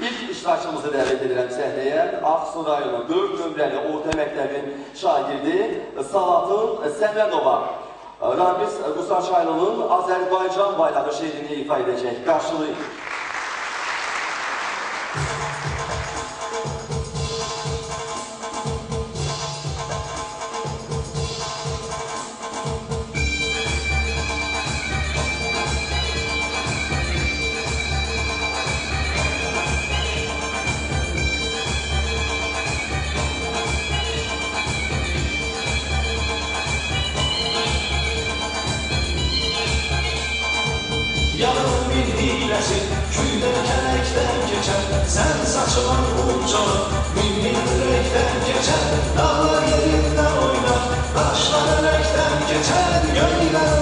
İlk iştirakçımızı dəvət edirəm səhnəyə. Ağsu rayonu 4 nömrəli orta məktəbin şagirdi Salatın Səmədova. Ramiz Qusaçaylının Azərbaycan bayrağı şeirini ifa edəcək. Qarşılayın. Yanımın bir hilesi Köyde kelekten geçer. Sen saçılan buncalı Bin bin direkten geçer. Dağlar yerinden oynar Taşlar elekten geçer. Gölgeler